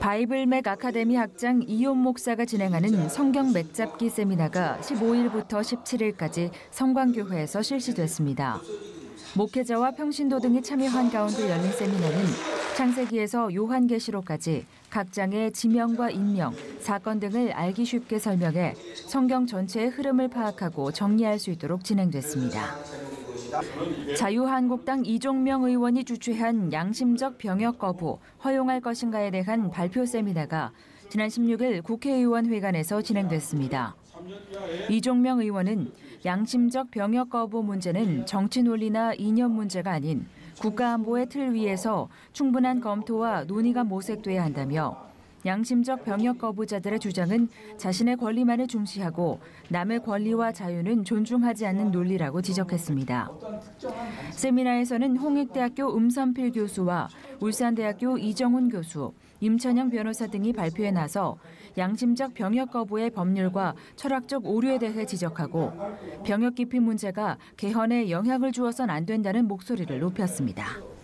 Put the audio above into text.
바이블맥 아카데미 학장 이온 목사가 진행하는 성경 맥잡기 세미나가 15일부터 17일까지 성광교회에서 실시됐습니다. 목회자와 평신도 등이 참여한 가운데 열린 세미나는 창세기에서 요한계시록까지 각 장의 지명과 인명, 사건 등을 알기 쉽게 설명해 성경 전체의 흐름을 파악하고 정리할 수 있도록 진행됐습니다. 자유한국당 이종명 의원이 주최한 양심적 병역 거부 허용할 것인가에 대한 발표 세미나가 지난 16일 국회의원회관에서 진행됐습니다. 이종명 의원은 양심적 병역 거부 문제는 정치 논리나 이념 문제가 아닌 국가 안보의 틀 위에서 충분한 검토와 논의가 모색돼야 한다며 양심적 병역 거부자들의 주장은 자신의 권리만을 중시하고 남의 권리와 자유는 존중하지 않는 논리라고 지적했습니다. 세미나에서는 홍익대학교 음선필 교수와 울산대학교 이정훈 교수, 임천영 변호사 등이 발표에 나서 양심적 병역 거부의 법률과 철학적 오류에 대해 지적하고 병역 기피 문제가 개헌에 영향을 주어선 안 된다는 목소리를 높였습니다.